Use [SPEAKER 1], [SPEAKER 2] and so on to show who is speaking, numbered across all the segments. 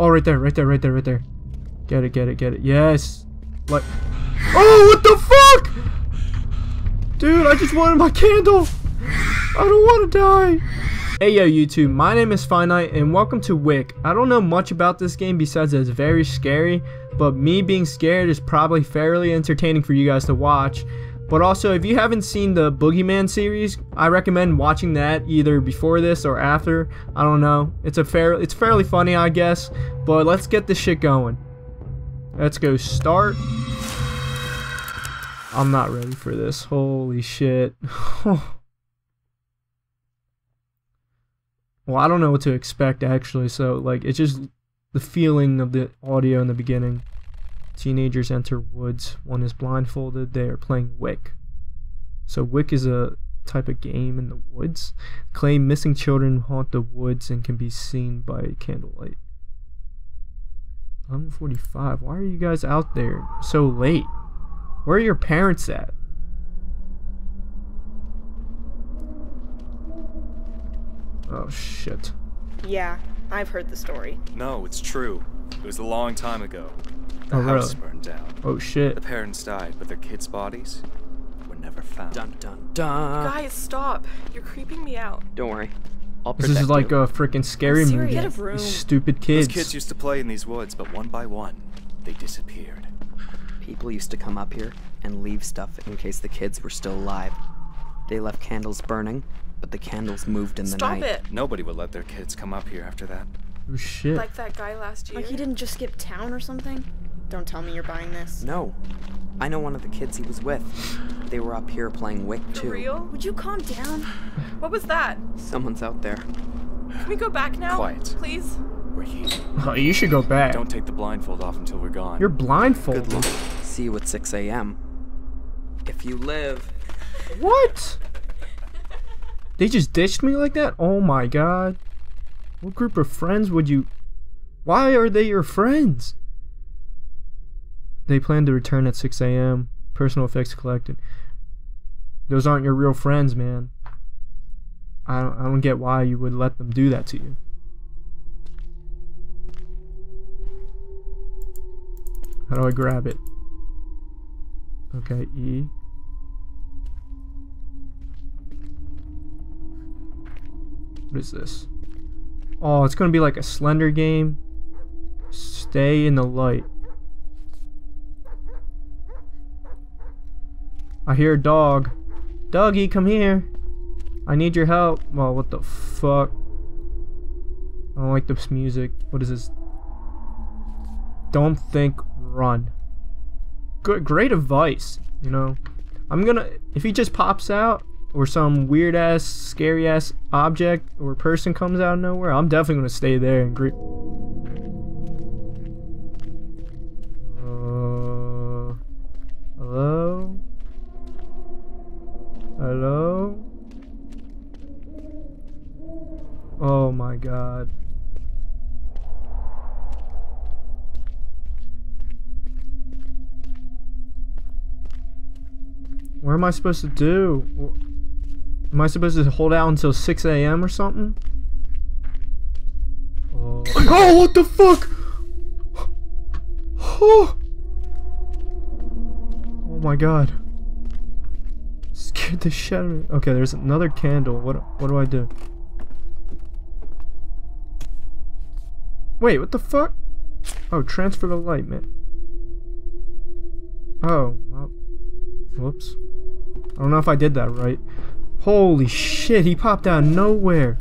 [SPEAKER 1] Oh, right there, right there, right there, right there. Get it, get it, get it. Yes. Like. Oh, what the fuck? Dude, I just wanted my candle. I don't want to die. Hey yo YouTube, my name is Finite and welcome to Wick. I don't know much about this game besides it's very scary, but me being scared is probably fairly entertaining for you guys to watch. But also, if you haven't seen the Boogeyman series, I recommend watching that either before this or after. I don't know. It's a fair it's fairly funny, I guess. But let's get this shit going. Let's go start. I'm not ready for this. Holy shit. well, I don't know what to expect actually. So, like, it's just the feeling of the audio in the beginning. Teenagers enter woods. One is blindfolded. They are playing Wick. So Wick is a type of game in the woods. Claim missing children haunt the woods and can be seen by candlelight. 11:45. Why are you guys out there so late? Where are your parents at? Oh shit.
[SPEAKER 2] Yeah, I've heard the story.
[SPEAKER 3] No, it's true. It was a long time ago. The
[SPEAKER 1] Oh,
[SPEAKER 3] house
[SPEAKER 1] really?
[SPEAKER 3] burned down.
[SPEAKER 1] Oh shit.
[SPEAKER 3] The parents died, but their kids' bodies were never found.
[SPEAKER 4] Dun dun dun.
[SPEAKER 2] Guys, stop. You're creeping me out.
[SPEAKER 4] Don't worry. I'll protect This
[SPEAKER 1] is like
[SPEAKER 4] you.
[SPEAKER 1] a freaking scary
[SPEAKER 2] I'm
[SPEAKER 1] movie.
[SPEAKER 2] serious. Get a room.
[SPEAKER 1] You stupid
[SPEAKER 3] Those
[SPEAKER 1] kids.
[SPEAKER 3] kids used to play in these woods, but one by one, they disappeared.
[SPEAKER 4] People used to come up here and leave stuff in case the kids were still alive. They left candles burning, but the candles moved in the
[SPEAKER 2] Stop
[SPEAKER 4] night.
[SPEAKER 2] it.
[SPEAKER 3] Nobody would let their kids come up here after that.
[SPEAKER 1] oh shit.
[SPEAKER 2] Like that guy last year.
[SPEAKER 5] Like he didn't just skip town or something? Don't tell me you're buying this.
[SPEAKER 4] No. I know one of the kids he was with. They were up here playing Wick
[SPEAKER 2] For
[SPEAKER 4] too.
[SPEAKER 2] real?
[SPEAKER 5] Would you calm down?
[SPEAKER 2] What was that?
[SPEAKER 4] Someone's out there.
[SPEAKER 2] Can we go back now?
[SPEAKER 3] Quiet.
[SPEAKER 2] Please?
[SPEAKER 3] We're here.
[SPEAKER 1] oh, you should go back.
[SPEAKER 3] Don't take the blindfold off until we're gone.
[SPEAKER 1] You're blindfolded.
[SPEAKER 4] Good luck. See you at 6 a.m. If you live.
[SPEAKER 1] What? They just ditched me like that? Oh my god. What group of friends would you. Why are they your friends? They plan to return at 6 a.m. Personal effects collected. Those aren't your real friends, man. I don't, I don't get why you would let them do that to you. How do I grab it? Okay, E. What is this? Oh, it's gonna be like a Slender game. Stay in the light. I hear a dog. Doggy, come here. I need your help. Well, what the fuck? I don't like this music. What is this? Don't think, run. Good, great advice. You know, I'm gonna. If he just pops out, or some weird ass, scary ass object or person comes out of nowhere, I'm definitely gonna stay there and greet. God. What am I supposed to do? Am I supposed to hold out until 6 a.m. or something? Oh, oh what the fuck? Oh. oh my god. Scared the shit out of me. Okay, there's another candle. What what do I do? Wait, what the fuck? Oh, transfer the light, man. Oh, well, whoops. I don't know if I did that right. Holy shit, he popped out of nowhere.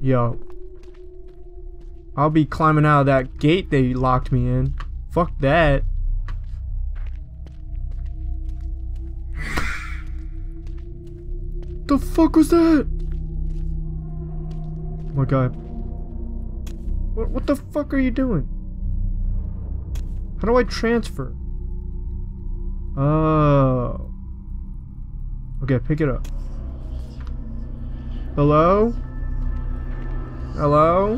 [SPEAKER 1] Yo. I'll be climbing out of that gate they locked me in. Fuck that. The fuck was that? Oh my god. What, what the fuck are you doing? How do I transfer? Oh. Okay, pick it up. Hello? Hello?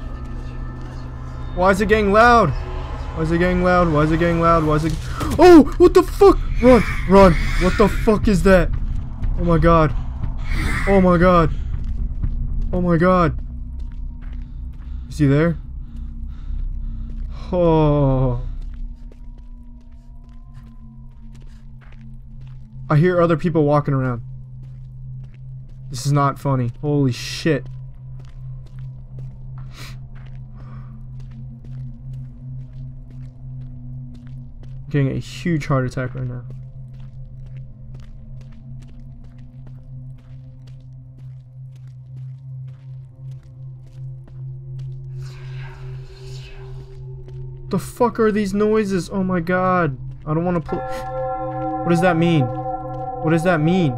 [SPEAKER 1] Why is it getting loud? Why is it getting loud? Why is it getting loud? Why is it... Oh! What the fuck? Run! Run! What the fuck is that? Oh my god. Oh my god. Oh my god. Is he there? Oh. I hear other people walking around. This is not funny. Holy shit. Getting a huge heart attack right now. The fuck are these noises? Oh my god. I don't want to pull. What does that mean? What does that mean?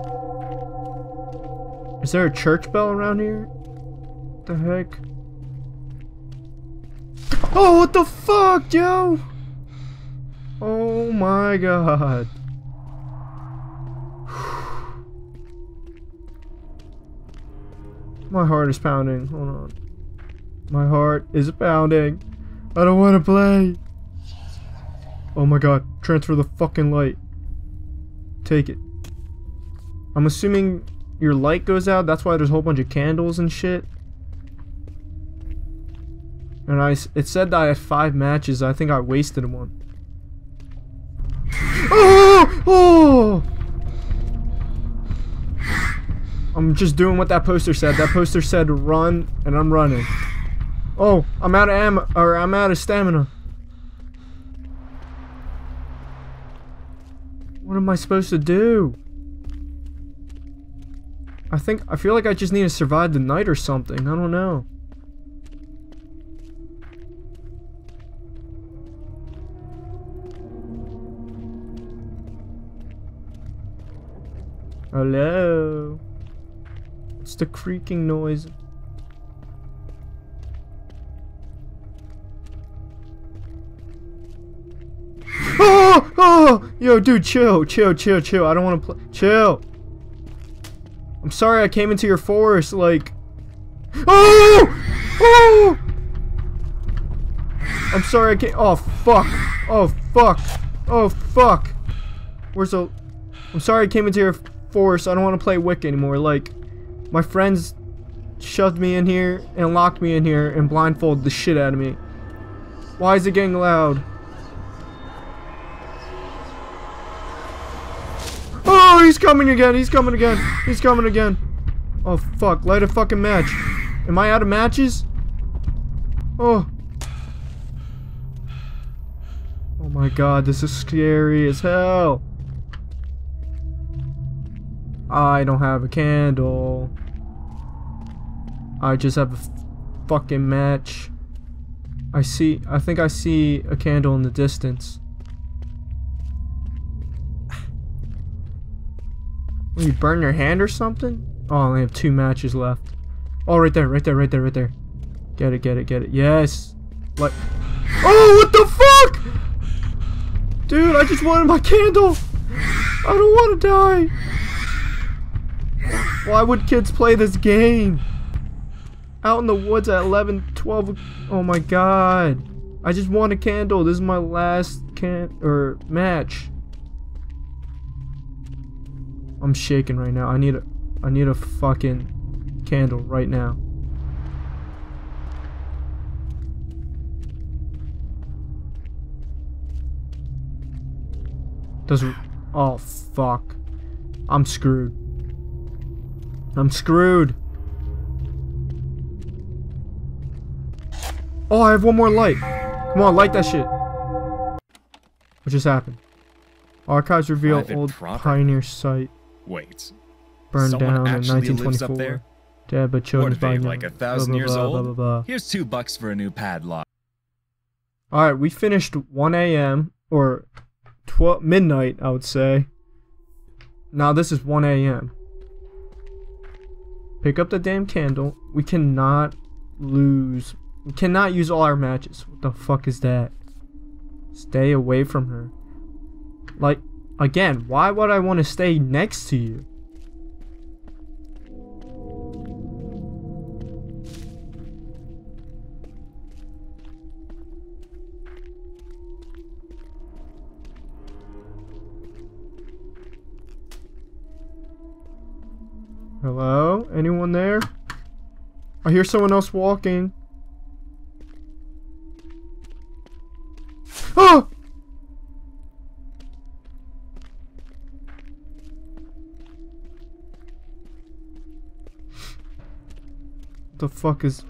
[SPEAKER 1] Is there a church bell around here? What the heck? Oh, what the fuck, yo? Oh my god. My heart is pounding. Hold on. My heart is pounding. I don't want to play. Oh my god. Transfer the fucking light. Take it. I'm assuming your light goes out. That's why there's a whole bunch of candles and shit. And I, it said that I had five matches. I think I wasted one. Oh! Oh! I'm just doing what that poster said. That poster said run, and I'm running. Oh, I'm out of ammo, or I'm out of stamina. What am I supposed to do? I think, I feel like I just need to survive the night or something. I don't know. Hello? What's the creaking noise? Yo, dude, chill, chill, chill, chill. I don't want to play. Chill. I'm sorry I came into your forest, like... Oh! Oh! I'm sorry I came... Oh, fuck. Oh, fuck. Oh, fuck. Where's the... I'm sorry I came into your forest. I don't want to play Wick anymore. Like, my friends shoved me in here and locked me in here and blindfolded the shit out of me. Why is it getting loud? Oh, he's coming again. He's coming again. He's coming again. Oh, fuck. Light a fucking match. Am I out of matches? Oh. Oh my god, this is scary as hell. I don't have a candle. I just have a fucking match. I see, I think I see a candle in the distance. You burn your hand or something? Oh, I only have two matches left. Oh, right there, right there, right there, right there. Get it, get it, get it. Yes. Like. Oh, what the fuck? Dude, I just wanted my candle. I don't want to die. Why would kids play this game? Out in the woods at 11, 12. Oh my god. I just want a candle. This is my last can or match. I'm shaking right now. I need a I need a fucking candle right now. Does oh fuck. I'm screwed. I'm screwed. Oh, I have one more light. Come on, light that shit. What just happened? Archives reveal old pioneer site
[SPEAKER 3] Wait.
[SPEAKER 1] burned
[SPEAKER 3] Someone
[SPEAKER 1] down in
[SPEAKER 3] actually lives up
[SPEAKER 1] 1924.
[SPEAKER 3] there?
[SPEAKER 1] Dead but
[SPEAKER 3] What
[SPEAKER 1] children
[SPEAKER 3] are they, like a thousand
[SPEAKER 1] Blah,
[SPEAKER 3] years
[SPEAKER 1] blah,
[SPEAKER 3] old?
[SPEAKER 1] Blah, blah, blah.
[SPEAKER 3] Here's two bucks for a new padlock.
[SPEAKER 1] Alright, we finished 1 a.m. or 12 midnight, I would say. Now this is 1 a.m. Pick up the damn candle. We cannot lose. We cannot use all our matches. What the fuck is that? Stay away from her. Like, again, why would I want to stay next to you? Hello? Anyone there? I hear someone else walking. Fuck is...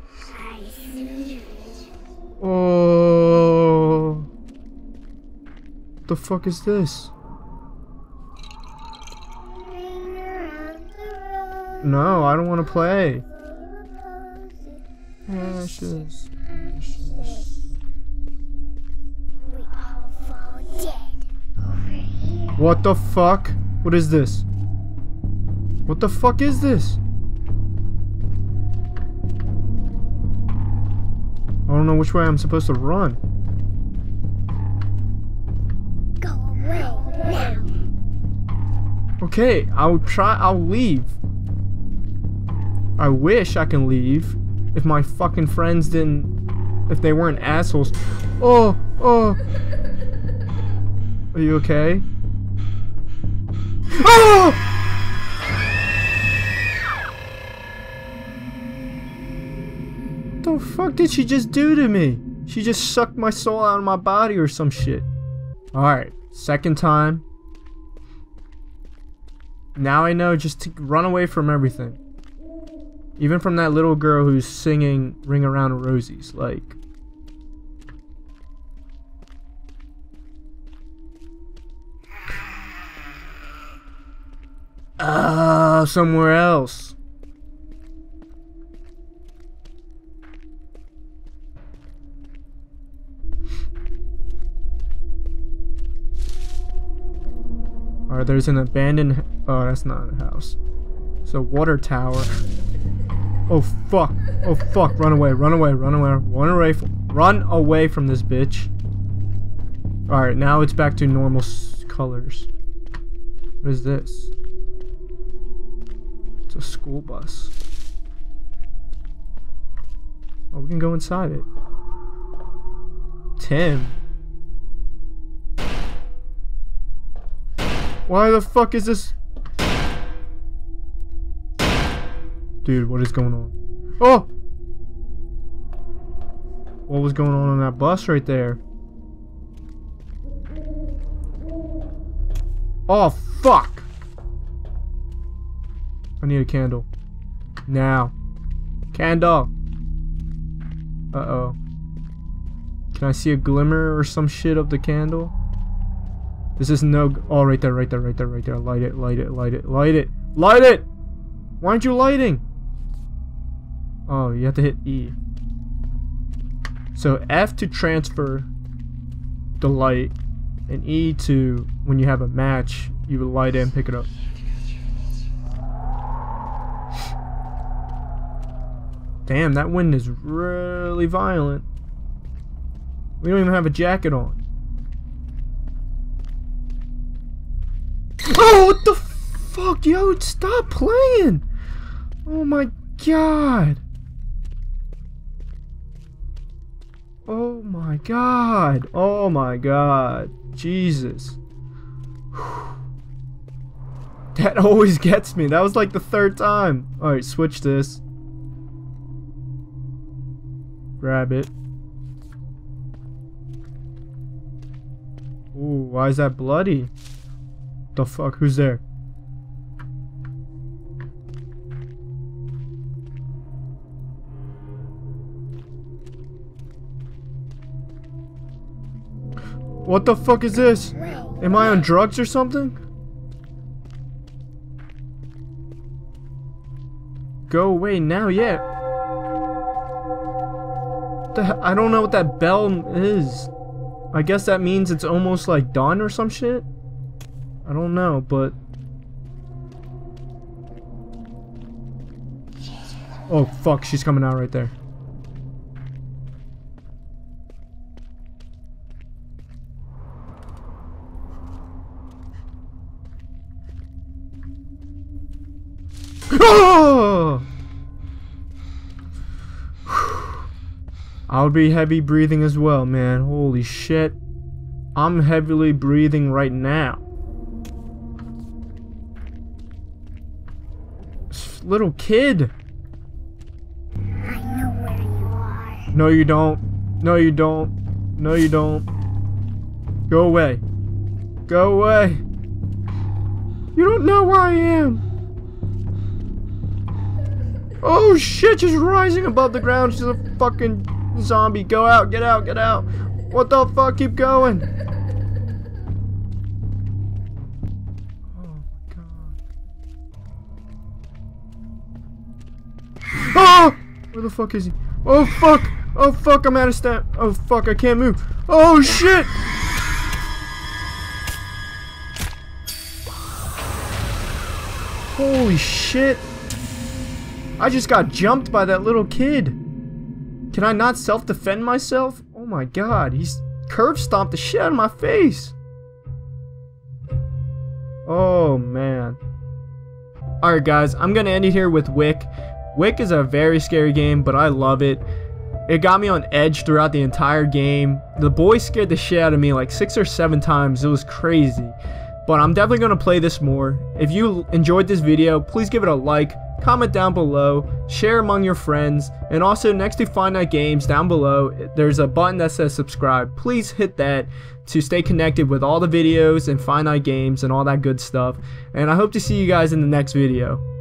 [SPEAKER 1] Oh... The fuck is this? No, I don't want to play. Ashes. What the fuck? What is this? What the fuck is this? Know which way I'm supposed to run.
[SPEAKER 6] Go away now.
[SPEAKER 1] Okay, I'll try. I'll leave. I wish I can leave if my fucking friends didn't. If they weren't assholes. Oh, oh. Are you okay? Oh! What the fuck did she just do to me? She just sucked my soul out of my body or some shit. Alright, second time. Now I know just to run away from everything. Even from that little girl who's singing Ring Around Rosies. Like. Ah, somewhere else. Alright, there's an abandoned. Oh, that's not a house. It's a water tower. Oh fuck! Oh fuck! Run away! Run away! Run away! Run away! Run away from this bitch! All right, now it's back to normal colors. What is this? It's a school bus. Oh, we can go inside it. Tim. Why the fuck is this? Dude, what is going on? Oh! What was going on on that bus right there? Oh, fuck! I need a candle. Now. Candle! Uh-oh. Can I see a glimmer or some shit of the candle? This is no... Oh, right there, right there, right there, right there. Light it, light it, light it, light it. Light it! Why aren't you lighting? Oh, you have to hit E. So F to transfer the light, and E to, when you have a match, you light it and pick it up. Damn, that wind is really violent. We don't even have a jacket on. Oh, what the fuck, yo? Stop playing! Oh my god! Oh my god. Oh my god. Jesus. That always gets me. That was like the third time. Alright, switch this. Grab it. Ooh, why is that bloody? The fuck? Who's there? What the fuck is this? Am I on drugs or something? Go away now, yeah. The I don't know what that bell is. I guess that means it's almost like dawn or some shit? I don't know, but... Oh, fuck, she's coming out right there. I'll be heavy breathing as well, man. Holy shit. I'm heavily breathing right now. Little kid.
[SPEAKER 6] I know where you are.
[SPEAKER 1] No, you don't. No, you don't. No, you don't. Go away. Go away. You don't know where I am. Oh shit, she's rising above the ground. She's a fucking zombie. Go out, get out, get out. What the fuck? Keep going. Ah! Where the fuck is he? Oh fuck! Oh fuck, I'm out of stamp. Oh fuck, I can't move. Oh shit! Holy shit! I just got jumped by that little kid. Can I not self-defend myself? Oh my god, he's curb stomped the shit out of my face. Oh man. Alright guys, I'm gonna end it here with Wick. Wick is a very scary game, but I love it. It got me on edge throughout the entire game. The boy scared the shit out of me like six or seven times. It was crazy. But I'm definitely going to play this more. If you enjoyed this video, please give it a like, comment down below, share among your friends, and also next to Finite Games down below, there's a button that says subscribe. Please hit that to stay connected with all the videos and Finite Games and all that good stuff. And I hope to see you guys in the next video.